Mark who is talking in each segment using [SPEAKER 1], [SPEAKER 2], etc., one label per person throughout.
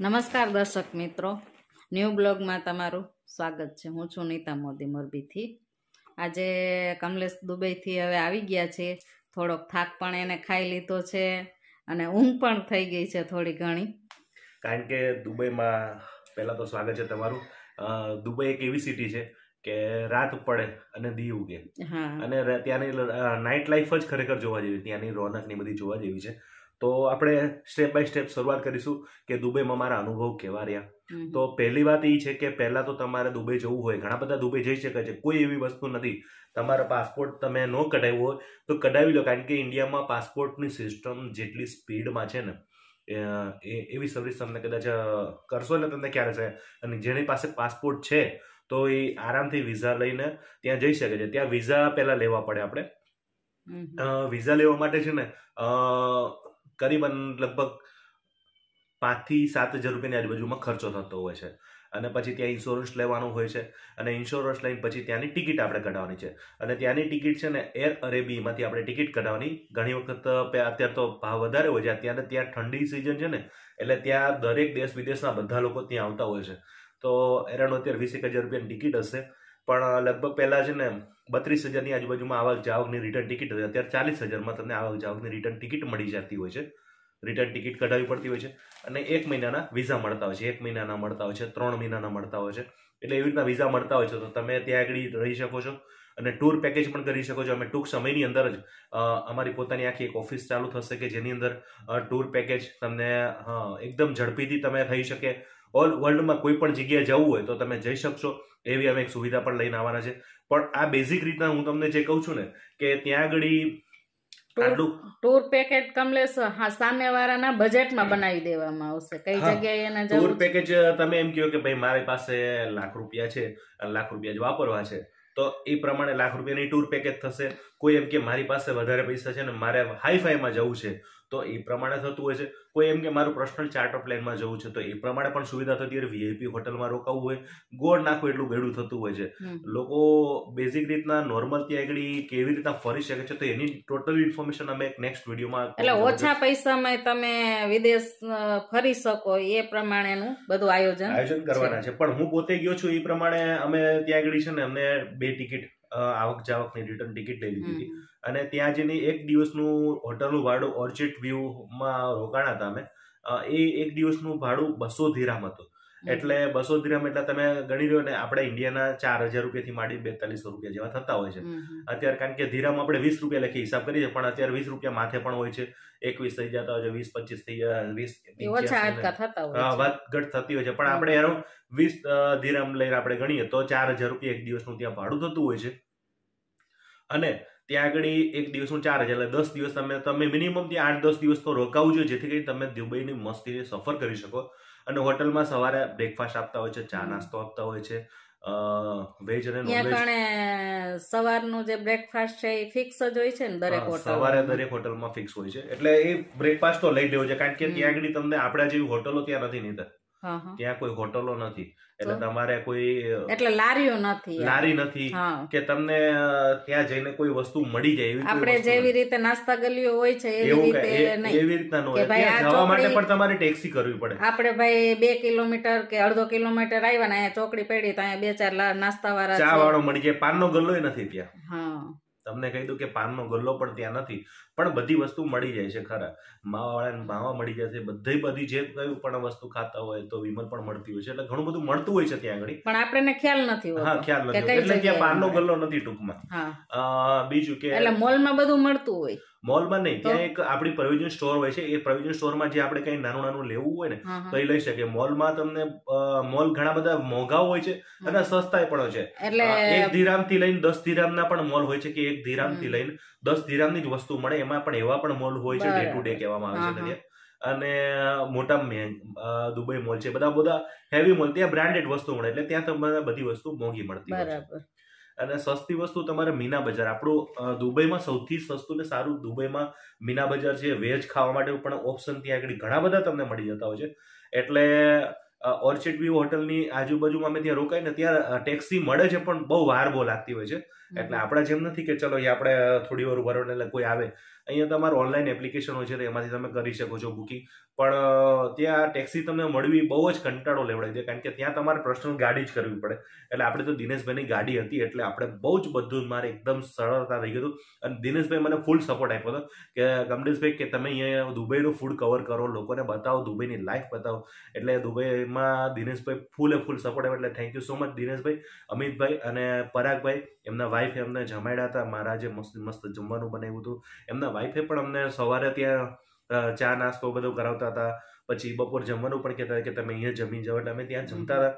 [SPEAKER 1] નમસ્કાર દર્શક મિત્રો. ન્યૂ બ્લોગમાં તમારું સ્વાગત છે. હું છું નીતા મોદી મોરબીથી. આજે કમલેશ દુબઈથી હવે આવી ગયા છે. થોડોક થાક પણ એને ખાઈ લીધો છે અને ઊંઘ પણ થઈ ગઈ છે થોડી ઘણી.
[SPEAKER 2] કારણ કે દુબઈમાં પહેલાં તો સ્વાગત છે તમારું. દુબઈ એક એવી સિટી છે કે રાત પડે અને દી ઉગે.
[SPEAKER 1] હા.
[SPEAKER 2] અને ત્યાંની નાઇટ લાઈફ જ ખરેખર જોવા જેવી ત્યાંની રોનક ને બધી જોવા જેવી છે. તો આપણે સ્ટેપ બાય સ્ટેપ શરૂઆત કરીશું કે દુબઈમાં મારા અનુભવ કેવા રહ્યા. તો પહેલી વાત એ છે કે પહેલાં તો તમારે દુબઈ જવું હોય ઘણા બધા દુબઈ જઈ શકે છે કોઈ એવી વસ્તુ નથી. તમારો પાસપોર્ટ તમે ન કઢાવ્યો હોય તો કઢાવી લો કારણ કે ઇન્ડિયામાં પાસપોર્ટની સિસ્ટમ જેટલી સ્પીડમાં છે ને એ એવી સર્વિસ તમને કદાચ કરશો ને તમને ક્યારે છે અને જેની પાસે પાસપોર્ટ છે તો એ આરામથી વિઝા લઈને ત્યાં જઈ શકે છે. ત્યાં વિઝા પહેલાં લેવા પડે આપણે. વિઝા લેવા માટે છે ને અ, કરીબન લગભગ પાંચથી સાત હજાર રૂપિયાની આજુબાજુમાં ખર્ચો થતો હોય છે. અને પછી ત્યાં ઇન્સ્યોરન્સ લેવાનો હોય છે અને ઇન્સ્યોરન્સ લઈને પછી ત્યાંની ટિકિટ આપણે કઢાવવાની છે. અને ત્યાંની ટિકિટ છે ને એર અરેબીમાંથી આપણે ટિકિટ કઢાવવાની. ઘણી વખત અત્યારે તો ભાવ વધારે હોય છે. અત્યારે ત્યાં ઠંડી સિઝન છે ને, એટલે ત્યાં દરેક દેશ વિદેશના બધા લોકો ત્યાં આવતા હોય છે. તો એરાનો અત્યારે વીસ એક હજાર રૂપિયાની ટિકિટ હશે. પણ લગભગ પહેલાં છે ને બત્રીસ હજારની આજુબાજુમાં આવક જાવકની રિટર્ન ટિકિટ અત્યારે ચાલીસ હજારમાં તમને આવક જાવકની રિટર્ન ટિકિટ મળી જતી હોય છે. રિટર્ન ટિકિટ કઢાવવી પડતી હોય છે અને એક મહિનાના વિઝા મળતા હોય છે. એક મહિનાના મળતા હોય છે, ત્રણ મહિનાના મળતા હોય છે. એટલે એવી રીતના વિઝા મળતા હોય છે. તો તમે ત્યાં આગળ રહી શકો છો અને ટૂર પેકેજ પણ કરી શકો છો. અમે ટૂંક સમયની અંદર જ અમારી પોતાની આખી એક ઓફિસ ચાલુ થશે કે જેની અંદર ટૂર પેકેજ તમને એકદમ ઝડપીથી તમે થઈ શકે. ઓલ વર્લ્ડમાં કોઈ પણ જગ્યાએ જવું હોય તો તમે જઈ શકશો એવી અમે એક સુવિધા પણ લઈને આવવાના છે પણ આ બેઝિક રીતના હું તમને જે કહું છું ને કે ત્યાં આગળ
[SPEAKER 1] ટૂર પેકેજ કમલેશ હા સામેવાળાના બજેટમાં બનાવી દેવામાં આવશે કઈ. જગ્યાએ એના
[SPEAKER 2] ટૂર? પેકેજ તમે એમ કહો કે ભાઈ મારી પાસે લાખ રૂપિયા છે લાખ રૂપિયા જ વાપરવા છે તો એ પ્રમાણે લાખ રૂપિયાની ટૂર પેકેજ થશે કોઈ એમ કે મારી પાસે વધારે પૈસા છે ને મારે હાઈફાઈમાં જવું છે તો એ પ્રમાણે થતું હોય છે. કોઈ એમ કે મારું પર્સનલ ચાર્ટર પ્લેનમાં જવું છે તો એ પ્રમાણે પણ સુવિધા થતી હોય. વીઆઈપી હોટલમાં રોકાવું હોય ગોળ નાખવું એટલું ભેડું થતું હોય છે. લોકો બેઝિક રીતના નોર્મલ ત્યાં આગળ કેવી રીતના ફરી શકે છે તો એની ટોટલ ઇન્ફોર્મેશન અમે એક નેક્સ્ટ વિડીયોમાં
[SPEAKER 1] એટલે ઓછા પૈસામાં તમે વિદેશ ફરી શકો એ પ્રમાણેનું બધું આયોજન
[SPEAKER 2] આયોજન કરવાના છે. પણ હું પોતે ગયો છું એ પ્રમાણે અમે ત્યાં આગળ છે ને અમને બે ટિકિટ આવક જાવકની રિટર્ન ટિકિટ લઈ લીધી હતી. અને ત્યાં જઈને એક દિવસનું હોટલનું ભાડું ઓર્ચિડ વ્યૂમાં રોકાણા હતા અમે. એ એક દિવસનું ભાડું બસો ધીરામ હતું. એટલે બસો ધીરામ એટલે તમે ગણી રહ્યો ને આપણે ઇન્ડિયાના ચાર હજાર રૂપિયાથી માંડી બેતાલીસો રૂપિયા જેવા થતા હોય છે. અત્યારે કારણ કે ધીરામ આપણે વીસ રૂપિયા લખી હિસાબ કરીએ છીએ, પણ અત્યારે વીસ રૂપિયા માથે પણ હોય છે. એકવીસ થઈ જતા હોય છે વીસ પચીસ થઈ વીસ. વાત ઘટ થતી હોય છે. પણ આપણે અરાઉન્ડ વીસ ધીરામ લઈને આપણે ગણીએ તો ચાર હજાર રૂપિયા એક દિવસનું ત્યાં ભાડું થતું હોય છે. અને ત્યાં આગળ એક દિવસનું ચાર હજાર. એટલે દસ દિવસ તમે તમે મિનિમમ ત્યાં આઠ દસ દિવસ તો રોકાવું જોઈએ જેથી કરી તમે દુબઈની મસ્તીની સફર કરી શકો. અને હોટલમાં સવારે બ્રેકફાસ્ટ આપતા હોય છે ચા નાસ્તો આપતા હોય છે વેજ અને નોનવેજ
[SPEAKER 1] સવારનું જે બ્રેકફાસ્ટ છે એ ફિક્સ જ હોય છે ને દરેક હોટલ
[SPEAKER 2] સવારે દરેક હોટલમાં ફિક્સ હોય છે. એટલે એ બ્રેકફાસ્ટ તો લઈ લેવો છે કારણ કે ત્યાં આગળ તમને આપણા જેવી હોટલો ત્યાં નથી નીતર.
[SPEAKER 1] હા, હા.
[SPEAKER 2] ત્યાં કોઈ હોટલો નથી. એટલે તમારે કોઈ
[SPEAKER 1] એટલે લારીઓ નથી
[SPEAKER 2] લારી નથી કે તમને ત્યાં જઈને કોઈ વસ્તુ મળી જાય એવી
[SPEAKER 1] આપણે જેવી રીતે નાસ્તા ગલીઓ હોય છે એવી રીતે
[SPEAKER 2] એવી રીતના ન જવા માટે પણ તમારે ટેક્સી કરવી પડે.
[SPEAKER 1] આપણે ભાઈ બે કિલોમીટર કે અડધો કિલોમીટર આવ્યા ને અહીંયા ચોકડી પડી તો અહીંયા બે ચાર નાસ્તા વાળા
[SPEAKER 2] ચા વાળો મળી જાય. પાનનો ગલ્લો નથી ત્યાં.
[SPEAKER 1] હા.
[SPEAKER 2] તમને કહી દઉં કે પાનનો ગલ્લો પણ ત્યાં નથી પણ બધી વસ્તુ મળી જાય છે ખરા. માવાવાળાને માવા મળી જાય છે બધી બધી જે કઈ પણ વસ્તુ ખાતા હોય તો વિમલ પણ મળતી હોય છે એટલે ઘણું બધું મળતું હોય છે ત્યાં આગળ.
[SPEAKER 1] પણ આપણને ખ્યાલ નથી
[SPEAKER 2] હા ખ્યાલ નથી એટલે ત્યાં પાનનો ગલ્લો નથી ટૂંકમાં. બીજું કે
[SPEAKER 1] એટલે મોલમાં બધું મળતું હોય.
[SPEAKER 2] મોલમાં નહીં ત્યાં એક આપણી પ્રોવિઝન સ્ટોર હોય છે એ પ્રોવિઝન સ્ટોરમાં જે આપણે કઈ નાનું નાનું લેવું હોય ને. તો એ લઈ શકે મોલમાં તમને મોલ ઘણા બધા મોંઘા હોય છે અને સસ્તાય પણ હોય છે.
[SPEAKER 1] એટલે
[SPEAKER 2] એક ધીરામથી લઈને દસ ધીરામના પણ મોલ હોય છે કે એક
[SPEAKER 1] ધીરામથી
[SPEAKER 2] લઈને દસ ધીરામની જ વસ્તુ મળે એમાં પણ એવા પણ મોલ હોય છે ડે ટુ ડે કહેવામાં આવે છે અને મોટા દુબઈ મોલ છે બધા બધા હેવી મોલ ત્યાં બ્રાન્ડેડ વસ્તુ મળે એટલે ત્યાં તમને બધી વસ્તુ મોંઘી મળતી હોય છે. અને સસ્તી વસ્તુ તમારે મીના બજાર. આપણું દુબઈમાં સૌથી સસ્તું ને સારું દુબઈમાં મીના બજાર છે વેજ ખાવા માટે પણ ઓપ્શન ત્યાં આગળ ઘણા બધા તમને મળી જતા હોય છે. એટલે ઓર્ચિડ વ્યૂ હોટલની આજુબાજુમાં અમે ત્યાં રોકાઈને ત્યાં ટેક્સી મળે છે પણ બહુ વાર બહુ લાગતી હોય છે. એટલે આપણા જેમ નથી કે ચલો અહીંયા આપણે થોડી વાર ઊભા એટલે કોઈ આવે. અહીંયા તમારું ઓનલાઈન એપ્લિકેશન હોય છે તો એમાંથી તમે કરી શકો છો બુકિંગ પણ ત્યાં ટેક્સી તમને મળવી બહુ જ કંટાળો લેવડાવી દે કારણ કે ત્યાં તમારે પર્સનલ ગાડી જ કરવી પડે. એટલે આપણે તો દિનેશભાઈની ગાડી હતી, એટલે આપણે બહુ જ બધું મારે એકદમ સરળતા થઈ ગયું અને દિનેશભાઈ મને ફૂલ સપોર્ટ આપ્યો હતો કે કમલેશભાઈ કે તમે અહીંયા દુબઈનું ફૂડ કવર કરો, લોકોને બતાવો, દુબઈની લાઈફ બતાવો. એટલે દુબઈમાં દિનેશભાઈ ફૂલે ફૂલ સપોર્ટ આપ્યો, એટલે thank you so much Dineshbhai, Amitbhai અને પરાગભાઈ. એમના વાઈફે એમને જમાડ્યા હતા, મારા જે મસ્ત મસ્ત જમવાનું બનાવ્યું હતું. એમના વાઈફે પણ અમને સવારે ત્યાં ચા નાસ્તો બધું કરાવતા હતા. પછી બપોર જમવાનું પણ કહેતા હતા કે તમે અહીંયા જમી જાઓ એટલે અમે ત્યાં જમતા હતા.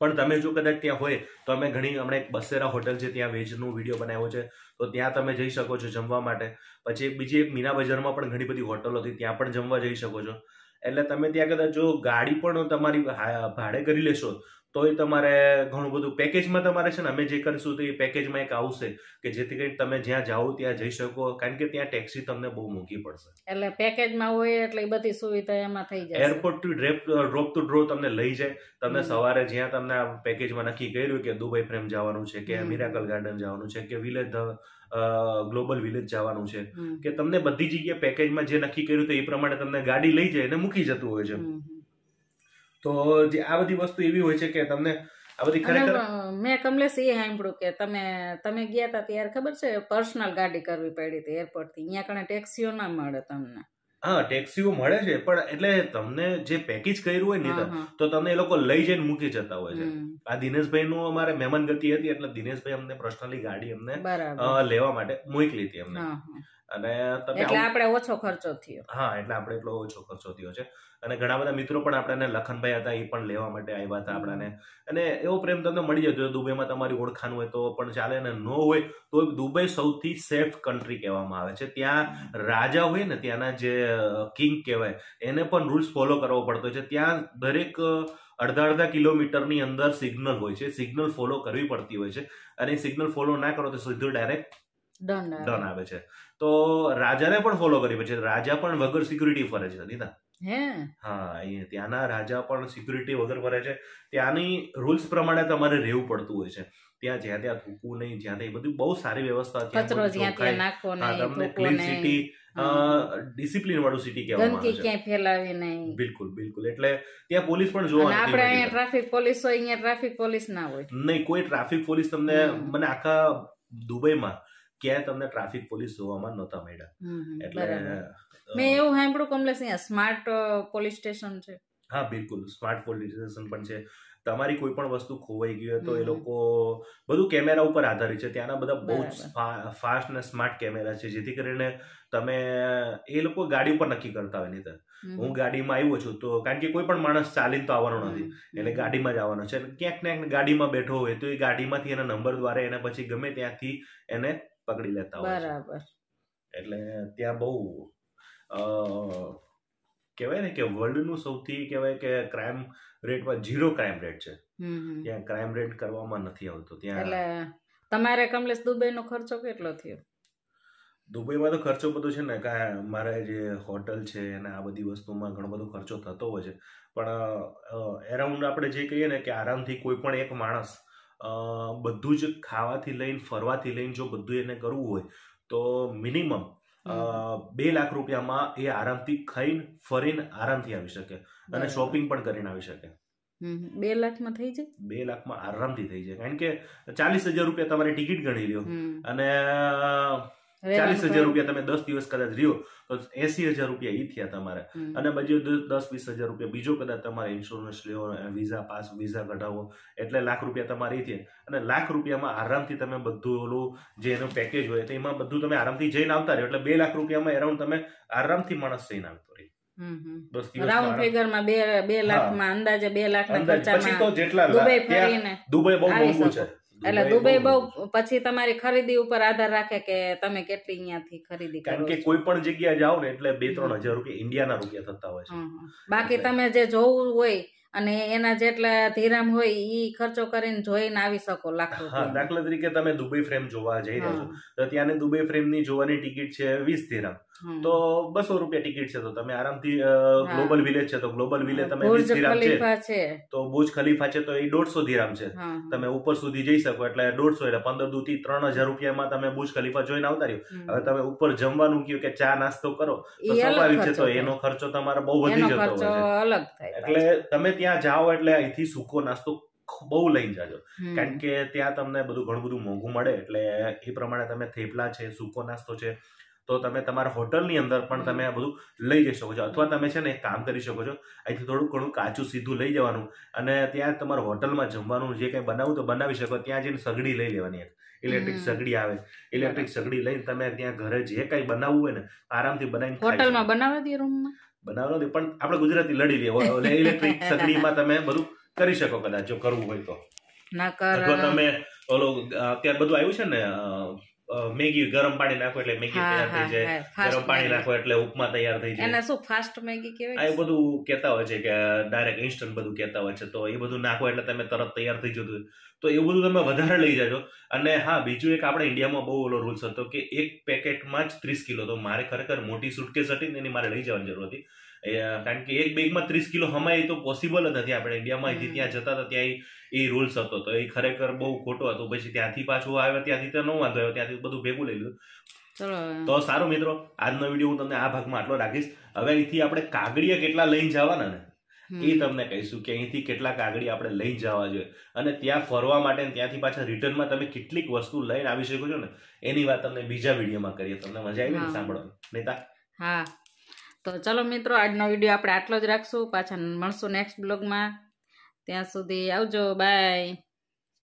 [SPEAKER 2] પણ તમે જો કદાચ ત્યાં હોય તો અમે ઘણી હમણાં એક બસેરા હોટલ છે ત્યાં વેજનું વીડિયો બનાવ્યો છે. તો ત્યાં તમે જઈ શકો છો જમવા માટે. પછી એક બીજી એક મીના બજારમાં પણ ઘણી બધી હોટલો હતી ત્યાં પણ જમવા જઈ શકો છો. એટલે તમે ત્યાં કદાચ જો ગાડી પણ તમારી ભાડે કરી લેશો તોય તમારે ઘણું બધું પેકેજમાં તમારે છે ને અમે જે કરીશું તો એ પેકેજમાં એક આવશે કે જેથી કરીને તમે જ્યાં જાઓ ત્યાં જઈ શકો કારણ કે ત્યાં ટેક્સી તમને બહુ મોંઘી પડશે.
[SPEAKER 1] એટલે પેકેજમાં હોય એટલે એ બધી સુવિધા એમાં થઈ જાય
[SPEAKER 2] airport to drop drop to drop તમને લઈ જાય. તમને સવારે જ્યાં તમને પેકેજમાં નક્કી કર્યું કે દુબઈ ફ્રેમ જવાનું છે કે. મિરાકલ ગાર્ડન જવાનું છે કે વિલેજ ગ્લોબલ વિલેજ જવાનું છે કે તમને બધી જગ્યાએ પેકેજમાં જે નક્કી કર્યું તો એ પ્રમાણે તમને ગાડી લઈ જાય અને મૂકી જતું હોય છે. તો જે આ બધી વસ્તુ એવી હોય છે કે તમને આ બધી ખરેખર
[SPEAKER 1] મેં કમલેશ એ સાંભળ્યું કે તમે તમે ગયા હતા ત્યારે ખબર છે પર્સનલ ગાડી કરવી પડી હતી એરપોર્ટથી અહીંયા કણે ટેક્સીઓ ના મળે તમને.
[SPEAKER 2] હા ટેક્સીઓ મળે છે પણ એટલે તમને જે પેકેજ કર્યું હોય ને. તો તમને એ લોકો લઈ જઈને મૂકી જતા હોય છે. આ દિનેશભાઈ નું અમારે મહેમાન ગતિ હતી એટલે દિનેશભાઈ અમને પર્સનલી ગાડી અમને
[SPEAKER 1] બરાબર.
[SPEAKER 2] લેવા માટે મોકલી હતી અમને. અને તમે
[SPEAKER 1] એટલે આપણે ઓછો ખર્ચો થયો.
[SPEAKER 2] હા એટલે આપણે એટલો ઓછો ખર્ચો થયો છે. અને ઘણા બધા મિત્રો પણ આપણને લખનભાઈ હતા એ પણ લેવા માટે આવ્યા હતા આપણાને. અને એવો પ્રેમ તમને મળી જતો દુબઈમાં તમારી ઓળખાણ હોય તો પણ ચાલે ને ન હોય તો દુબઈ સૌથી સેફ કન્ટ્રી કહેવામાં આવે છે. ત્યાં રાજા હોય ને ત્યાંના જે કિંગ કહેવાય એને પણ રૂલ્સ ફોલો કરવો પડતો હોય છે. ત્યાં દરેક અડધા અડધા કિલોમીટરની અંદર સિગ્નલ હોય છે. સિગ્નલ ફોલો કરવી પડતી હોય છે. અને સિગ્નલ ફોલો ના કરો તો સીધું ડાયરેક્ટ ડન આવે છે. તો રાજાને પણ ફોલો કરી પછી રાજા પણ વગર સિક્યુરિટી ફરે છે નીતા
[SPEAKER 1] હા?
[SPEAKER 2] ત્યાંના રાજા પણ સિક્યુરિટી વગર ફરે છે. ત્યાંની રૂલ્સ પ્રમાણે તમારે રહેવું પડતું હોય છે. ત્યાં જ્યાં ત્યાં થૂકવું નહીં જ્યાં ત્યાં બધું બહુ સારી વ્યવસ્થા તમને ક્લીન સિટી. ડિસિપ્લિન વાળું સિટી કહેવામાં આવે છે.
[SPEAKER 1] ક્યાંય ફેલાવી નહીં.
[SPEAKER 2] બિલકુલ બિલકુલ. એટલે ત્યાં પોલીસ પણ જોવા
[SPEAKER 1] આપણે અહીંયા ટ્રાફિક પોલીસ હોય અહીંયા ટ્રાફિક પોલીસ ના હોય.
[SPEAKER 2] નહીં કોઈ ટ્રાફિક પોલીસ તમને મને આખા દુબઈમાં ક્યાંય તમને ટ્રાફિક પોલીસ જોવામાં નહોતા મળ્યા. એટલે
[SPEAKER 1] મેં એવું સાંભળ્યું કમલેશ અહીંયા સ્માર્ટ પોલીસ સ્ટેશન છે.
[SPEAKER 2] હા બિલકુલ. સ્માર્ટ પોલીસ સ્ટેશન પણ છે. તમારી કોઈ પણ વસ્તુ ખોવાઈ ગઈ હોય તો એ લોકો બધું કેમેરા ઉપર આધારિત છે. ત્યાંના બધા બહુ જ ફાસ્ટ અને સ્માર્ટ કેમેરા છે. જેથી કરીને તમે એ લોકો ગાડી ઉપર નક્કી કરતા હોય નહીં હું ગાડીમાં આવ્યો છું તો કારણ કે કોઈ પણ માણસ ચાલીને તો આવવાનો નથી. એટલે ગાડીમાં જ આવવાનો છે. ક્યાંક ને ક્યાંક ગાડીમાં બેઠો હોય તો એ ગાડીમાંથી એના નંબર દ્વારા એને પછી ગમે ત્યાંથી એને પકડી લેતા હોય
[SPEAKER 1] બરાબર.
[SPEAKER 2] એટલે ત્યાં બહુ અ, કહેવાય ને કે વર્લ્ડનું સૌથી કહેવાય કે ક્રાઇમ રેટમાં ઝીરો ક્રાઇમ રેટ છે. ત્યાં ક્રાઇમ રેટ કરવામાં નથી આવતો. ત્યાં
[SPEAKER 1] એટલે તમારે કમલેશ દુબઈ નો ખર્ચો કેટલો થયો?
[SPEAKER 2] દુબઈમાં તો ખર્ચો બધો છે ને કાંઈ મારે જે હોટલ છે અને આ બધી વસ્તુમાં ઘણો બધો ખર્ચો થતો હોય છે. પણ એરાઉન્ડ આપણે જે કહીએ ને કે આરામથી કોઈ પણ એક માણસ બધું જ ખાવાથી લઈને ફરવાથી લઈને જો બધું એને કરવું હોય તો મિનિમમ બે લાખ રૂપિયામાં એ આરામથી ખાઈને ફરીને આરામથી આવી શકે. અને શોપિંગ પણ કરીને આવી શકે.
[SPEAKER 1] બે લાખમાં થઈ જાય?
[SPEAKER 2] બે લાખમાં આરામથી થઈ જાય. કારણ કે ચાલીસ હજાર રૂપિયા તમારી ટિકિટ ગણી લ્યો. અને ચાલીસ હજાર રૂપિયા તમે દસ દિવસ કદાચ રહ્યો તો એસી હજાર રૂપિયા ઈ થયા તમારા. અને બીજો દસ વીસ હજાર રૂપિયા બીજો કદાચ તમારે ઇન્સ્યોરન્સ લેવો વિઝા પાસ વિઝા કઢાવો એટલે લાખ રૂપિયા તમારે થયા. અને લાખ રૂપિયામાં આરામથી તમે બધું ઓલું જે એનું પેકેજ હોય તો એમાં બધું તમે આરામથી જઈને આવતા રહ્યો. એટલે બે લાખ રૂપિયામાં એરાઉન્ડ તમે આરામથી માણસ જઈને આવતો રહ્યો.
[SPEAKER 1] રાઉન્ડ ફિગરમાં બે બે લાખમાં અંદાજે બે લાખ
[SPEAKER 2] પછી તો જેટલા
[SPEAKER 1] દુબઈ
[SPEAKER 2] બહુ મોંઘું છે.
[SPEAKER 1] એટલે દુબઈ બહુ પછી તમારી ખરીદી ઉપર આધાર રાખે કે તમે કેટલી અહીંયાથી ખરીદી કરો
[SPEAKER 2] કારણ કે કોઈ પણ જગ્યાએ જાઓ ને એટલે બે ત્રણ હજાર રૂપિયા ઇન્ડિયાના રૂપિયા થતા હોય છે.
[SPEAKER 1] બાકી તમે જે જોવું હોય અને એના જેટલા ધીરામ હોય એ ખર્ચો કરીને જોઈને આવી શકો લાખ
[SPEAKER 2] હા દાખલા તરીકે તમે દુબઈ ફ્રેમ જોવા જઈ રહ્યા છો તો ત્યાંની દુબઈ ફ્રેમની જોવાની ટિકિટ છે વીસ ધીરામ. તો બસો રૂપિયા ટિકિટ છે તો તમે આરામથી ગ્લોબલ વિલેજ છે તો ગ્લોબલ વિલેજ તમે વીસ ધીરામ છે. તો બુજ ખલીફા છે તો એ દોઢસો ધીરામ છે. તમે ઉપર સુધી જઈ શકો એટલે દોઢસો એટલે પંદર દુ થી ત્રણ હજાર રૂપિયામાં તમે બુજ ખલીફા જોઈને આવતા રહ્યો. હવે તમે ઉપર જમવાનું કયું કે ચા નાસ્તો કરો તો સ્વાભાવિક છે તો એનો ખર્ચો તમારો બહુ વધી જતો હોય છે. એટલે તમે ત્યાં જાઓ એટલે અહીંથી સૂકો નાસ્તો બહુ લઈને જાજો. કારણ કે ત્યાં તમને બધું ઘણું બધું મોંઘું મળે એટલે એ પ્રમાણે તમે થેપલા છે સૂકો નાસ્તો છે તો તમે તમારા હોટલની અંદર પણ તમે આ બધું લઈ જઈ શકો છો. અથવા તમે છે ને એક કામ કરી શકો છો અહીંથી થોડું ઘણું કાચું સીધું લઈ જવાનું અને ત્યાં તમારા હોટલમાં જમવાનું જે કંઈ બનાવવું તો બનાવી શકો. ત્યાં જઈને સગડી લઈ લેવાની એક. ઇલેક્ટ્રિક સગડી આવે. ઇલેક્ટ્રિક સગડી લઈને તમે ત્યાં ઘરે જે કંઈ બનાવવું હોય ને આરામથી બનાવીને
[SPEAKER 1] હોટલમાં બનાવે રૂમમાં
[SPEAKER 2] બનાવવાનો નથી પણ આપણે ગુજરાતી લડી લઈએ. ઇલેક્ટ્રિક સગડીમાં તમે બધું કરી શકો કદાચ જો કરવું હોય તો.
[SPEAKER 1] નકર
[SPEAKER 2] તમે ઓલો અત્યારે બધું આવ્યું છે ને મેગી ગરમ પાણી નાખો એટલે મેગી તૈયાર થઈ જાય. ગરમ પાણી નાખો એટલે ઉપમા તૈયાર થઈ જાય.
[SPEAKER 1] એને શું ફાસ્ટ મેગી
[SPEAKER 2] આ
[SPEAKER 1] કહેવાય
[SPEAKER 2] એ બધું કહેતા હોય છે કે ડાયરેક્ટ ઇન્સ્ટન્ટ બધું કહેતા હોય છે. તો એ બધું નાખો એટલે તમે તરત તૈયાર થઈ જતું. તો એવું બધું તમે વધારે લઈ જાજો. અને હા બીજું એક આપણે ઇન્ડિયામાં બહુ ઓલો રૂલ્સ હતો કે એક પેકેટમાં જ ત્રીસ કિલો. તો મારે ખરેખર મોટી સુટકેસ હતી ને એની મારે લઈ જવાની જરૂર હતી. એ, કારણ કે એક બેગમાં ત્રીસ કિલો હમાય એ તો પોસિબલ જ નથી આપણે ઇન્ડિયામાં અહીંથી ત્યાં જતા હતા ત્યાં એ રૂલ્સ હતો. તો એ ખરેખર બહુ ખોટો હતો. પછી ત્યાંથી પાછું આવ્યો. ત્યાંથી તો ન વાંધો આવ્યો. ત્યાંથી બધું ભેગું લઈ લીધું. તો સારું મિત્રો આજનો વીડિયો હું તમને આ ભાગમાં આટલો રાખીશ. હવે અહીંથી આપણે કાગડીએ કેટલા લઈને જવાના ને એ તમને કહીશું કે અહીંથી કેટલા કાગડી આપણે લઈને જવા જોઈએ. અને ત્યાં ફરવા માટે ત્યાંથી પાછા રિટર્નમાં તમે કેટલીક વસ્તુ લઈને આવી શકો છો ને એની વાત તમને બીજા વિડીયોમાં કરીએ. તમને મજા આવી ને
[SPEAKER 1] સાંભળો
[SPEAKER 2] સાંભળવાની. નેતા?
[SPEAKER 1] હા. તો ચલો મિત્રો, આજનો વીડિયો આપણે આટલો જ રાખશું. પાછા મળશું નેક્સ્ટ બ્લોગમાં ત્યાં સુધી આવજો બાય